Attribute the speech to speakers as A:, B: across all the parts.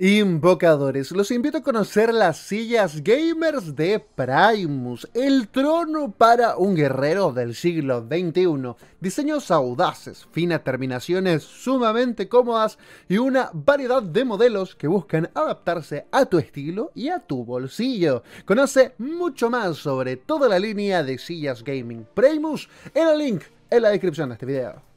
A: Invocadores, los invito a conocer las sillas gamers de Primus, el trono para un guerrero del siglo XXI. Diseños audaces, finas terminaciones sumamente cómodas y una variedad de modelos que buscan adaptarse a tu estilo y a tu bolsillo. Conoce mucho más sobre toda la línea de sillas gaming Primus en el link en la descripción de este video.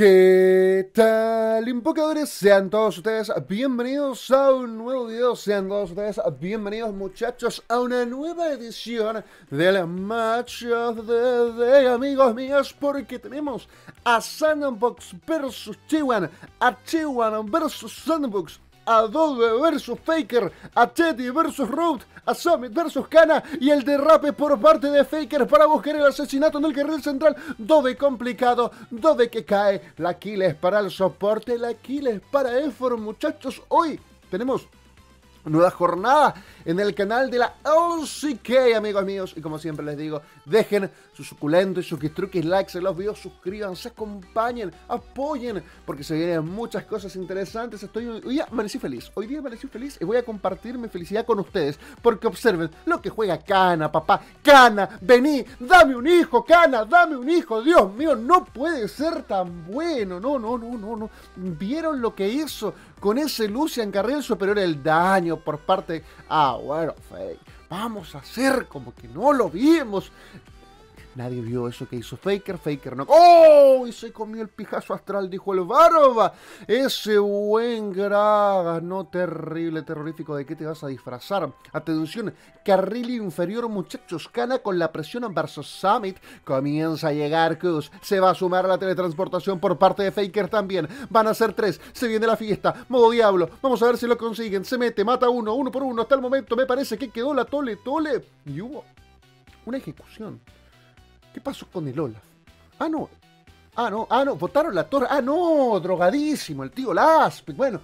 A: ¿Qué tal, invocadores? Sean todos ustedes bienvenidos a un nuevo video, sean todos ustedes bienvenidos muchachos a una nueva edición del Match of the Day, amigos míos, porque tenemos a Sandbox vs Chihuahua, a Chihuahua vs Sandbox, Adobe versus Faker, a Teddy versus Road, a Summit versus Kana y el derrape por parte de Faker para buscar el asesinato en el carril central. Dove complicado, Dove que cae, la kill es para el soporte, la kill es para Efor, muchachos. Hoy tenemos nueva jornada en el canal de la OCK, amigos míos. Y como siempre les digo, dejen su suculento y sus truques, likes en los videos, suscríbanse, acompañen, apoyen, porque se vienen muchas cosas interesantes. Estoy hoy día amanecí feliz, hoy día amanecí feliz y voy a compartir mi felicidad con ustedes, porque observen lo que juega Cana, papá. Cana, vení, dame un hijo, Cana, dame un hijo. Dios mío, no puede ser tan bueno. No, no, no, no, no. ¿Vieron lo que hizo con ese Lucian Carril superior? El daño por parte... Ah, bueno. Vamos a hacer como que no lo vimos. Nadie vio eso que hizo Faker. Faker no. ¡Oh! Y se comió el pijazo astral, dijo el Barba. Ese buen Gragas, no terrible, terrorífico. ¿De qué te vas a disfrazar? Atención, carril inferior, muchachos. Cana con la presión versus Summit. Comienza a llegar Kuz. Se va a sumar a la teletransportación por parte de Faker también. Van a ser tres. Se viene la fiesta. Modo diablo. Vamos a ver si lo consiguen. Se mete, mata uno, uno por uno. Hasta el momento me parece que quedó la tole tole. Y hubo una ejecución. ¿Qué pasó con el Olaf? Ah, no. Ah, no. Ah, no. Votaron la torre. Ah, no. Drogadísimo. El tío Lasp. Bueno,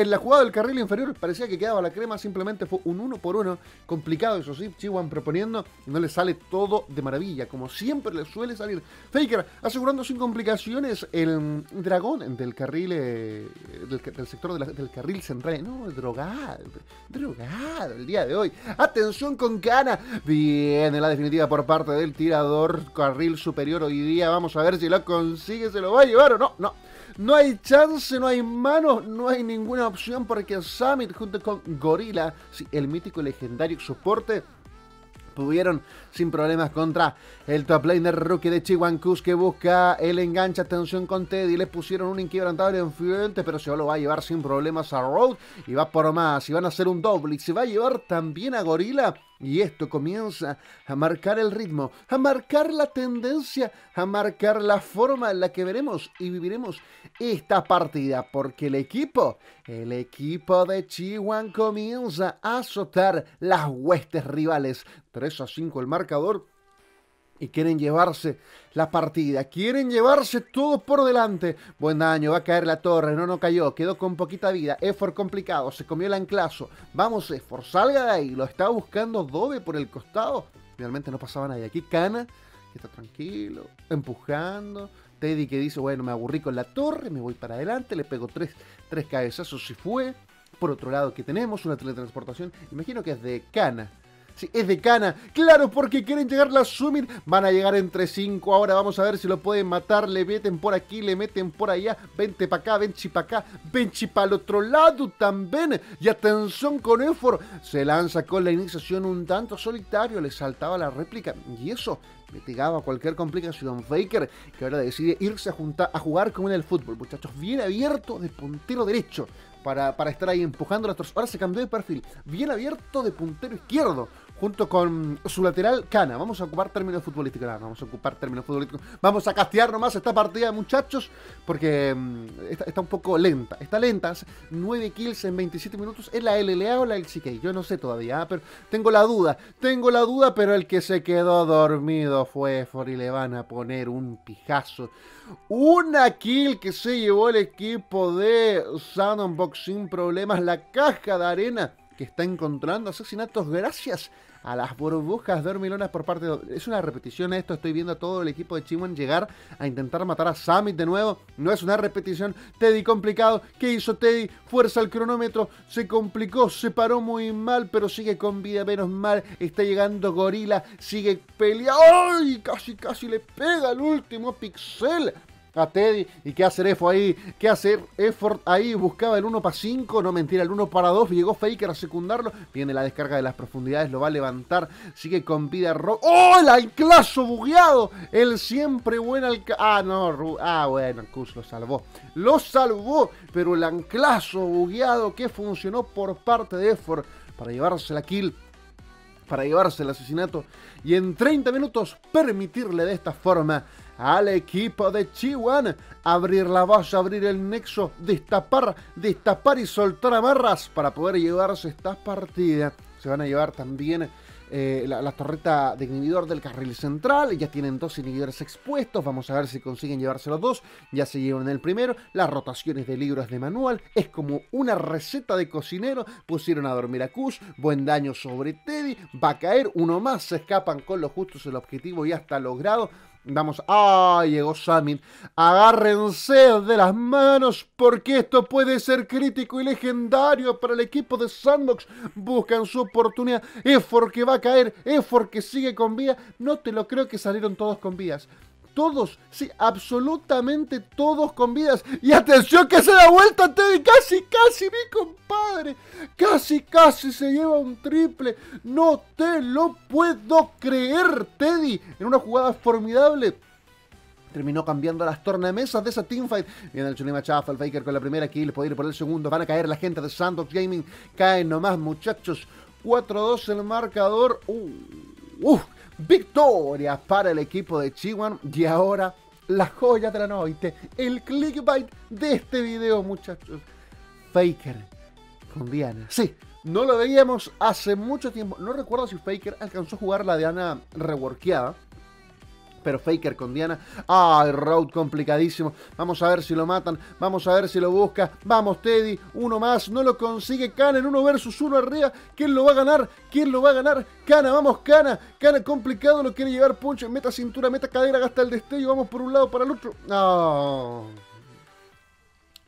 A: en la jugada del carril inferior parecía que quedaba la crema, simplemente fue un uno por uno, complicado eso sí, Chihuahua proponiendo y no le sale todo de maravilla, como siempre le suele salir. Faker asegurando sin complicaciones el dragón del carril, eh, del, sector del carril central. No, drogado, drogado el día de hoy. Atención con Cana, viene la definitiva por parte del tirador, carril superior hoy día, vamos a ver si lo consigue, se lo va a llevar o no, no. No hay chance, no hay manos, no hay ninguna opción porque Summit junto con Gorilla, el mítico legendario soporte, pudieron sin problemas contra el top laner rookie de Chihuancus que busca el enganche. Atención con Teddy, le pusieron un inquebrantable enfrente, pero se lo va a llevar sin problemas a Road y va por más. Y van a hacer un doble y se va a llevar también a Gorilla y esto comienza a marcar el ritmo, a marcar la tendencia, a marcar la forma en la que veremos y viviremos esta partida. Porque el equipo, el equipo de Chihuahua comienza a azotar las huestes rivales. 3 a 5 el marcador y quieren llevarse la partida, quieren llevarse todo por delante. Buen daño, va a caer la torre, no, no cayó, quedó con poquita vida. Efor complicado, se comió el anclazo. Vamos, Efor, salga de ahí, lo está buscando Dove por el costado. Realmente no pasaba nadie. Aquí Cana, que está tranquilo, empujando. Teddy que dice, bueno, me aburrí con la torre, me voy para adelante, le pego tres, tres cabezazos y fue. Por otro lado, que tenemos una teletransportación, imagino que es de Cana es de cana. Claro, porque quieren llegar la Summit. Van a llegar entre 5. Ahora vamos a ver si lo pueden matar. Le meten por aquí, le meten por allá. Vente para acá, venchi para acá. Venchi para el otro lado también. Y atención con Efor. Se lanza con la iniciación un tanto solitario. Le saltaba la réplica. Y eso mitigaba cualquier complicación. Faker, que ahora decide irse a, juntar, a jugar como en el fútbol, muchachos. Bien abierto de puntero derecho. Para, para, estar ahí empujando la Ahora se cambió de perfil. Bien abierto de puntero izquierdo junto con su lateral Cana. Vamos a ocupar términos futbolísticos. vamos a ocupar términos futbolísticos. Vamos a castear nomás esta partida, muchachos, porque mm, está, un poco lenta. Está lenta. 9 kills en 27 minutos. ¿Es la LLA o la LCK? Yo no sé todavía, ¿ah? pero tengo la duda. Tengo la duda, pero el que se quedó dormido fue For y le van a poner un pijazo. Una kill que se llevó el equipo de Sandbox sin problemas. La caja de arena que está encontrando asesinatos gracias las burbujas de hormilonas por parte de... Es una repetición esto, estoy viendo a todo el equipo de Chihuahua llegar a intentar matar a Summit de nuevo. No es una repetición. Teddy complicado. ¿Qué hizo Teddy? Fuerza al cronómetro. Se complicó, se paró muy mal, pero sigue con vida menos mal. Está llegando Gorila, sigue peleando. ¡Ay! Casi, casi le pega el último pixel a Teddy. ¿Y qué hacer Efo ahí? ¿Qué hacer Effort ahí? Buscaba el 1 para 5, no mentira, el 1 para 2. Llegó Faker a secundarlo. Viene la descarga de las profundidades, lo va a levantar. Sigue con vida rock. ¡Oh! El anclazo bugueado. El siempre buen alclazo. Ah, no. Ah, bueno, Kus lo salvó. Lo salvó. Pero el anclazo bugueado que funcionó por parte de Effort para llevarse la kill para llevarse el asesinato y en 30 minutos permitirle de esta forma al equipo de Chihuahua. Abrir la base, abrir el nexo, destapar, destapar y soltar amarras para poder llevarse esta partida. Se van a llevar también eh, la, torreta de inhibidor del carril central. Ya tienen dos inhibidores expuestos. Vamos a ver si consiguen llevarse los dos. Ya se llevan el primero. Las rotaciones de libros de manual. Es como una receta de cocinero. Pusieron a dormir a Kush. Buen daño sobre Teddy. Va a caer. Uno más. Se escapan con los justos. El objetivo ya está logrado. Vamos, ¡ah! Llegó. Agárrense de las manos porque esto puede ser crítico y legendario para el equipo de Sandbox. Buscan su oportunidad. Effort que va a caer. Effort que sigue con vida. No te lo creo que salieron todos con vías todos, sí, absolutamente todos con vidas. Y atención que se da vuelta Teddy, casi, casi, mi compadre. Casi, casi se lleva un triple. No te lo puedo creer, Teddy. En una jugada formidable. Terminó cambiando las tornamesas de esa teamfight. Viene el Chulima Chafa, el Faker con la primera kill. Puede ir por el segundo. Van a caer la gente de Sandox Gaming. Caen nomás, muchachos. 4-2 el marcador. Uh. Victoria para el equipo de Chihuahua. Y ahora la joya de la noche, el clickbait de este video, muchachos. Faker con Diana. Sí, no lo veíamos hace mucho tiempo. No recuerdo si Faker alcanzó a jugar la Diana reworkeada pero Faker con Diana. ¡Ay, Road complicadísimo! Vamos a ver si lo matan, vamos a ver si lo busca. Vamos, Teddy, uno más, no lo consigue. Cana en uno versus uno arriba. ¿Quién lo va a ganar? ¿Quién lo va a ganar? Cana, vamos, Cana. Cana complicado, lo quiere llevar Punch. Meta cintura, meta cadera, gasta el destello. Vamos por un lado para el otro. ¡Ah!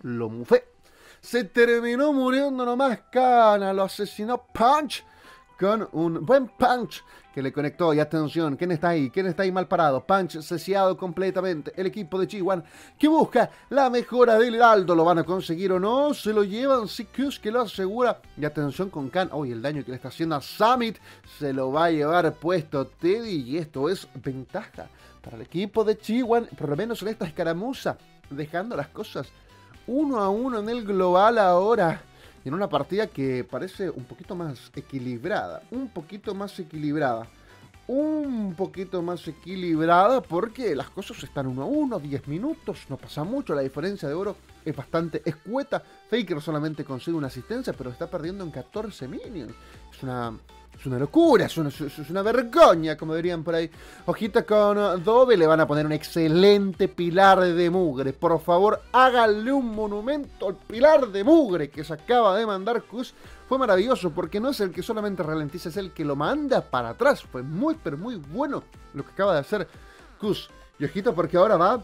A: Lo mufé. Se terminó muriendo nomás Cana. Lo asesinó Punch con un buen punch que le conectó. Y atención, ¿quién está ahí? ¿Quién está ahí mal parado? Punch cesiado completamente. El equipo de Chihuahua que busca la mejora del Heraldo. ¿Lo van a conseguir o no? Se lo llevan. Sikus que lo asegura. Y atención con Khan. Uy, el daño que le está haciendo a Summit. Se lo va a llevar puesto Teddy. Y esto es ventaja para el equipo de Chihuahua. Por lo menos en esta escaramuza. Dejando las cosas uno a uno en el global ahora en una partida que parece un poquito más equilibrada, un poquito más equilibrada, un poquito más equilibrada porque las cosas están uno a uno, 10 minutos, no pasa mucho, la diferencia de oro es bastante escueta, Faker solamente consigue una asistencia pero está perdiendo en 14 minions, es una es una locura, es una, es una vergüenza, como dirían por ahí. Ojita con Dove, le van a poner un excelente pilar de mugre. Por favor, háganle un monumento al pilar de mugre que se acaba de mandar Kus. Fue maravilloso porque no es el que solamente ralentiza, es el que lo manda para atrás. Fue muy, pero muy bueno lo que acaba de hacer Kus. Y ojito porque ahora va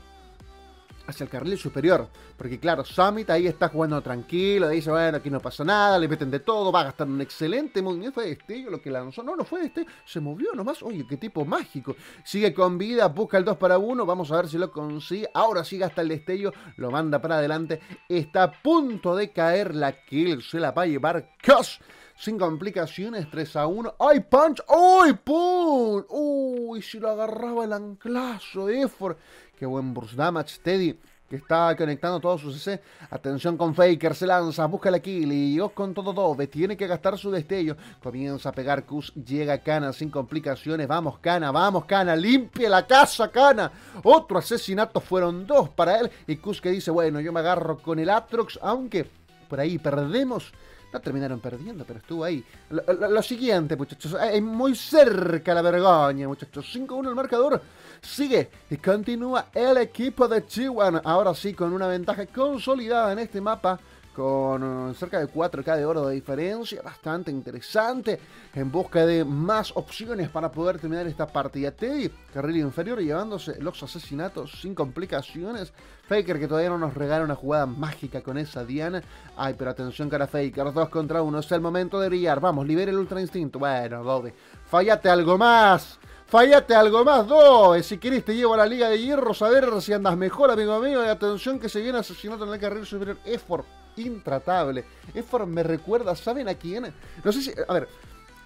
A: hacia el carril superior. Porque claro, Summit ahí está jugando tranquilo, dice, bueno, aquí no pasa nada, le meten de todo, va a gastar un excelente movimiento. Fue destello lo que lanzó. No, no fue este, se movió nomás. Oye, qué tipo mágico. Sigue con vida, busca el 2 para 1, vamos a ver si lo consigue. Ahora sí gasta el destello, lo manda para adelante. Está a punto de caer la kill, se la va a llevar Cos sin complicaciones, 3 a 1. ¡Ay, punch! ¡Ay, pum! ¡Uy! Si lo agarraba el anclazo de Effort. ¡Qué buen burst damage, Teddy! Que está conectando todos sus CC. Atención con Faker, se lanza, busca la kill y Dios con todo Dove. Tiene que gastar su destello. Comienza a pegar Kus, llega Cana sin complicaciones. Vamos, Cana, vamos, Cana, limpia la casa, Cana. Otro asesinato, fueron dos para él. Y Kus que dice, bueno, yo me agarro con el Atrox, aunque por ahí perdemos terminaron perdiendo, pero estuvo ahí. Lo, siguiente, muchachos. Es muy cerca la vergüenza, muchachos. 5-1 el marcador. Sigue y continúa el equipo de Chihuahua. Ahora sí, con una ventaja consolidada en este mapa con eh, cerca de 4K de oro de diferencia, bastante interesante, en busca de más opciones para poder terminar esta partida. Teddy, carril inferior, llevándose los asesinatos sin complicaciones. Faker que todavía no nos regala una jugada mágica con esa Diana. Ay, pero atención cara Faker, 2 contra 1, es el momento de brillar. Vamos, libere el Ultra Instinto. Bueno, Dove, fallate algo más. Fallate algo más, Dove. Si querés te llevo a la Liga de Hierro a ver si andas mejor, amigo mío. Y atención que se viene asesinato en el carril superior. Effort intratable. Effort me recuerda, ¿saben a quién? No sé si, a ver,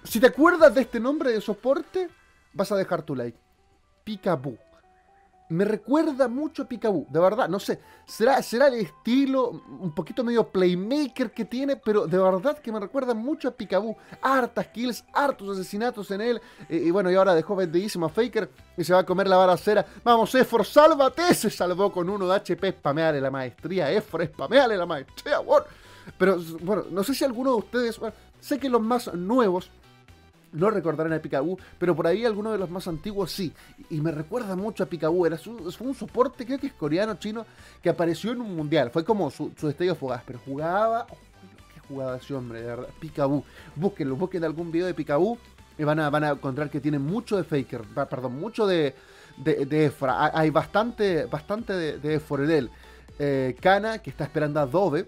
A: si te acuerdas de este nombre de soporte, vas a dejar tu like. Picaboo me recuerda mucho a Picaboo, de verdad, no sé, será, será el estilo un poquito medio playmaker que tiene, pero de verdad que me recuerda mucho a Picaboo. Hartas kills, hartos asesinatos en él, y bueno, y ahora dejó vendidísimo a Faker y se va a comer la baracera. Vamos, Efor, sálvate, se salvó con uno de HP, spameale la maestría, Efor, spameale la maestría, bueno. Pero bueno, no sé si alguno de ustedes, sé que los más nuevos no recordarán a Picaboo, pero por ahí alguno de los más antiguos sí. Y me recuerda mucho a Picaboo. Era un soporte, creo que es coreano, chino, que apareció en un mundial. Fue como su, su destello fugaz, pero jugaba. Oh, qué jugada ese hombre, de verdad. Picaboo. Búsquenlo, busquen algún video de Picaboo y van a, van a encontrar que tiene mucho de Faker. Perdón, mucho de, de, Efra. Hay bastante, bastante de, de él. Eh, Kana, que está esperando a Dove,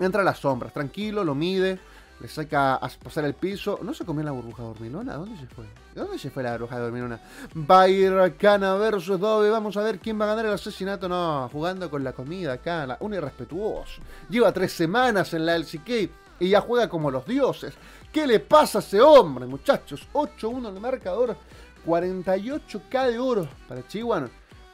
A: entra a las sombras, tranquilo, lo mide le saca a pasar el piso. ¿No se comió la burbuja dormilona? ¿Dónde se fue? ¿Dónde se fue la burbuja dormilona? Va a ir Cana versus Dove. Vamos a ver quién va a ganar el asesinato. No, jugando con la comida, Cana. Un irrespetuoso. Lleva tres semanas en la LCK y ya juega como los dioses. ¿Qué le pasa a ese hombre, muchachos? 8-1 en el marcador. 48k de oro para Chihuahua.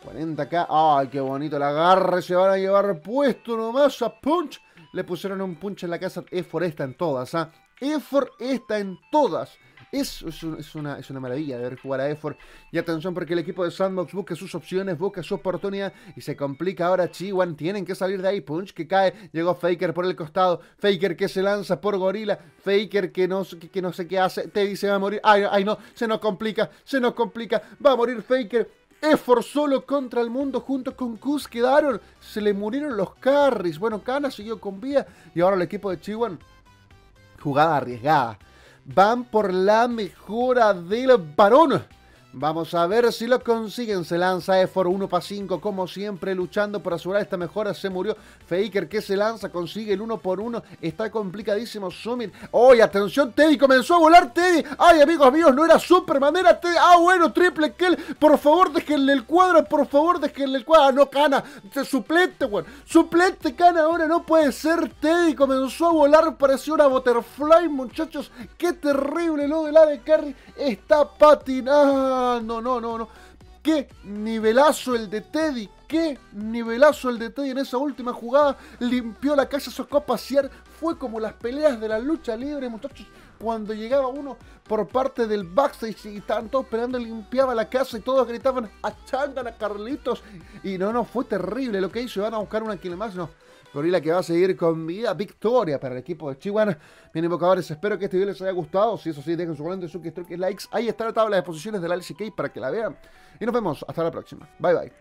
A: 40k. ¡Ay, qué bonito el agarre! Se van a llevar puesto nomás a Punch le pusieron un punch en la casa. Efor está en todas, ¿ah? Efor está en todas. Es, es, una, es una maravilla ver jugar a Efor. Y atención porque el equipo de Sandbox busca sus opciones, busca su oportunidad y se complica ahora Chihuahua. Tienen que salir de ahí. Punch que cae. Llegó Faker por el costado. Faker que se lanza por Gorila. Faker que no, que, no sé qué hace. Teddy se va a morir. Ay, ay, no. Se nos complica. Se nos complica. Va a morir Faker. Efor solo contra el mundo junto con Kuz quedaron. Se le murieron los carries. Bueno, Kana siguió con vida. Y ahora el equipo de Chihuahua. Jugada arriesgada. Van por la mejora del varón. Vamos a ver si lo consiguen. Se lanza Efor 1 para 5, como siempre, luchando por asegurar esta mejora. Se murió Faker que se lanza, consigue el 1 por 1. Está complicadísimo Summit. ¡Oye, atención! Teddy comenzó a volar. Teddy. ¡Ay, amigos míos! No era Superman, era Teddy. ¡Ah, bueno! Triple kill. Por favor, déjenle el cuadro. Por favor, déjenle el cuadro. No, Cana. Suplente, weón. Suplente, Cana. Ahora no puede ser. Teddy comenzó a volar. Pareció una butterfly, muchachos. ¡Qué terrible lo del de carry! Está patinando no, no, no, no. Qué nivelazo el de Teddy, qué nivelazo el de Teddy en esa última jugada. Limpió la casa, sacó a pasear. Fue como las peleas de la lucha libre, muchachos. Cuando llegaba uno por parte del backstage y estaban todos esperando, limpiaba la casa y todos gritaban, achangan a Carlitos. Y no, no, fue terrible lo que hizo. Van a buscar una kill más, no. Gorila que va a seguir con vida. Victoria para el equipo de Chihuahua. Bien, invocadores, espero que este video les haya gustado. Si eso sí, dejen su comentario, su likes. Ahí está la tabla de posiciones del LCK para que la vean. Y nos vemos hasta la próxima. Bye bye.